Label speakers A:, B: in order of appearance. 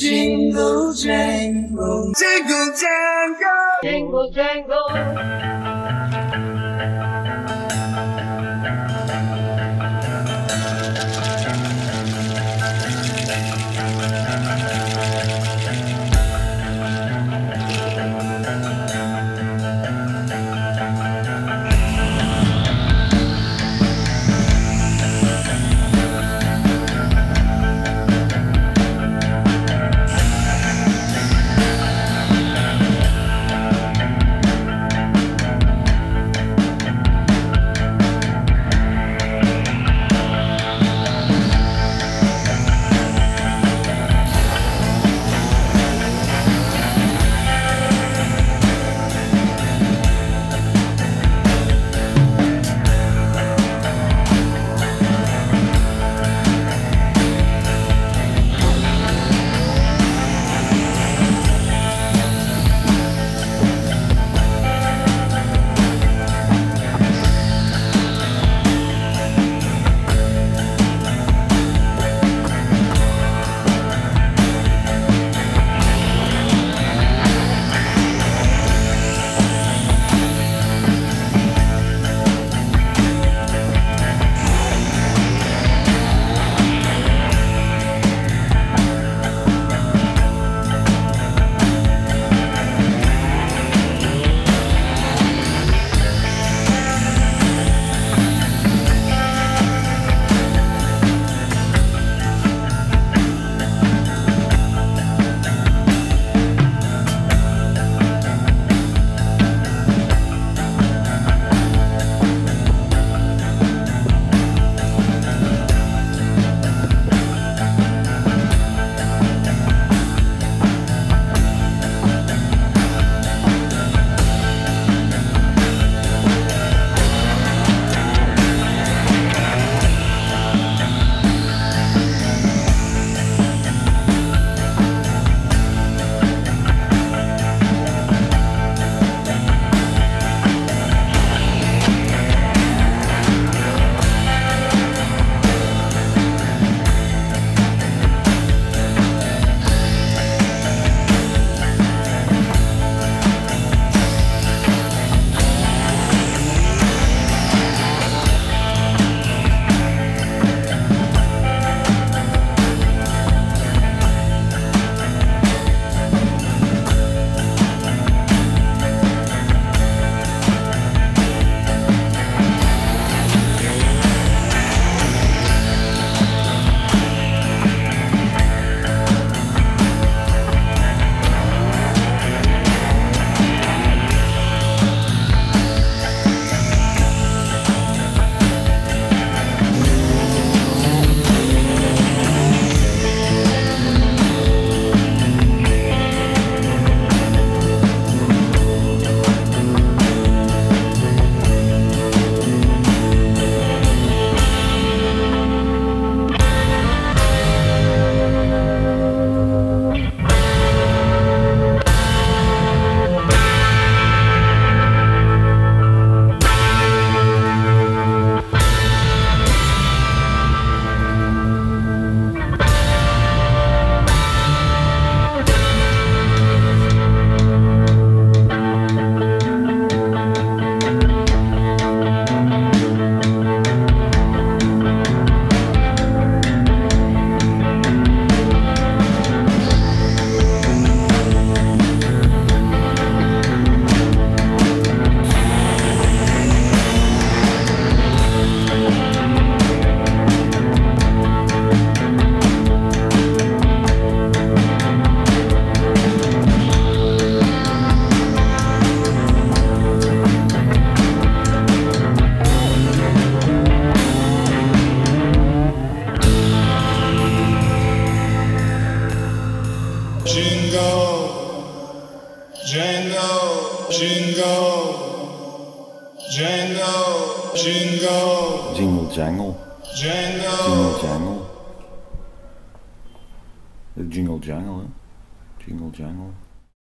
A: Jingle jangle, jingle jangle,
B: Jingle jangle.
A: Jingle, jingle, jingle, jingle,
C: Jingle jangle.
A: jingle.
C: Jingle jangle. Jingle jangle? Jingle jangle.